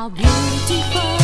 How beautiful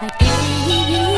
I pity you.